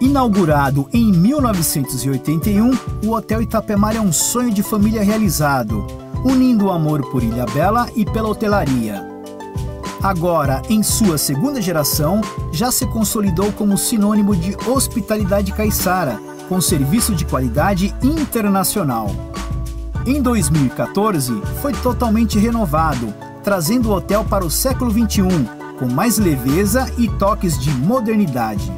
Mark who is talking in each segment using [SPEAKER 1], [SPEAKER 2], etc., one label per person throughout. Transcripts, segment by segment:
[SPEAKER 1] Inaugurado em 1981, o Hotel Itapemar é um sonho de família realizado, unindo o amor por Ilha Bela e pela hotelaria. Agora, em sua segunda geração, já se consolidou como sinônimo de hospitalidade caiçara, com serviço de qualidade internacional. Em 2014, foi totalmente renovado, trazendo o hotel para o século XXI, com mais leveza e toques de modernidade.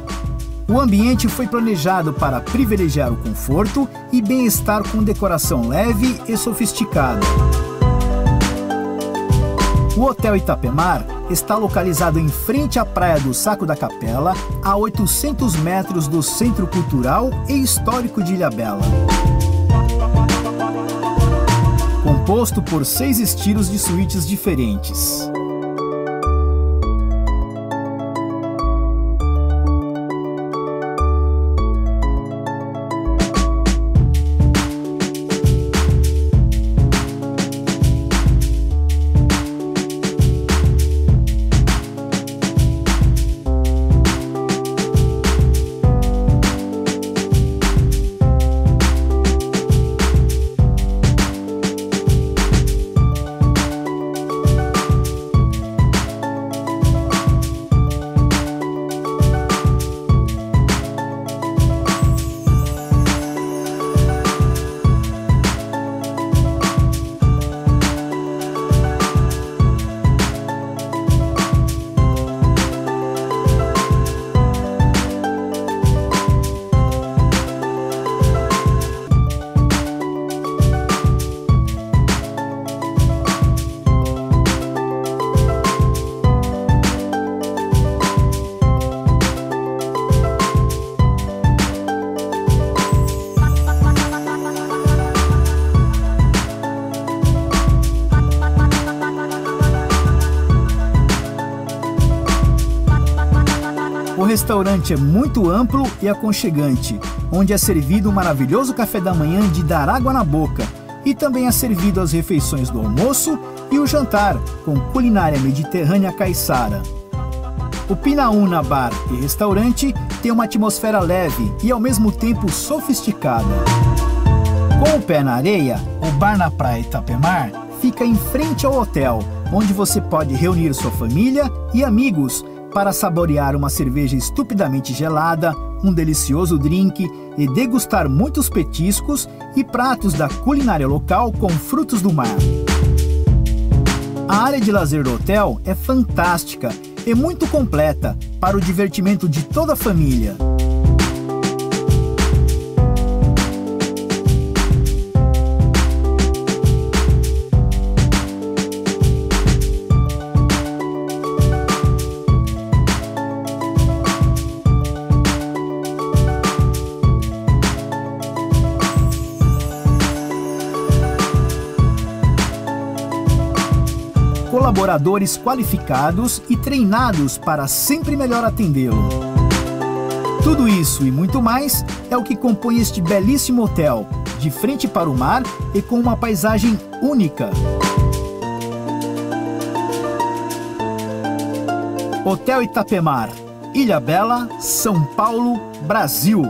[SPEAKER 1] O ambiente foi planejado para privilegiar o conforto e bem-estar com decoração leve e sofisticada. O Hotel Itapemar está localizado em frente à Praia do Saco da Capela, a 800 metros do Centro Cultural e Histórico de Ilhabela. Composto por seis estilos de suítes diferentes. Restaurante é muito amplo e aconchegante, onde é servido um maravilhoso café da manhã de dar água na boca e também é servido as refeições do almoço e o jantar, com culinária mediterrânea caiçara. O Pinaúna Bar e Restaurante tem uma atmosfera leve e ao mesmo tempo sofisticada. Com o pé na areia, o Bar na Praia Itapemar fica em frente ao hotel, onde você pode reunir sua família e amigos para saborear uma cerveja estupidamente gelada, um delicioso drink e degustar muitos petiscos e pratos da culinária local com frutos do mar. A área de lazer do hotel é fantástica e muito completa para o divertimento de toda a família. Colaboradores qualificados e treinados para sempre melhor atendê-lo. Tudo isso e muito mais é o que compõe este belíssimo hotel, de frente para o mar e com uma paisagem única. Hotel Itapemar, Ilha Bela, São Paulo, Brasil.